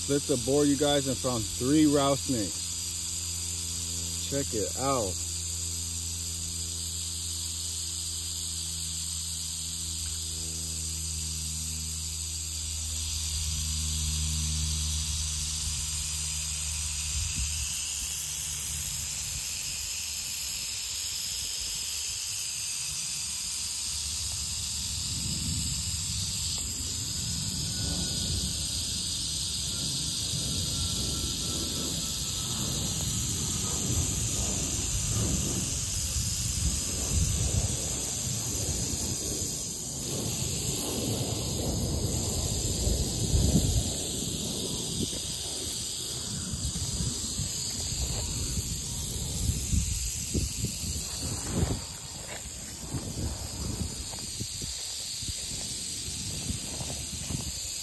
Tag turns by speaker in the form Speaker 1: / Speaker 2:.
Speaker 1: split the board, you guys, and found three rattlesnakes. Check it out.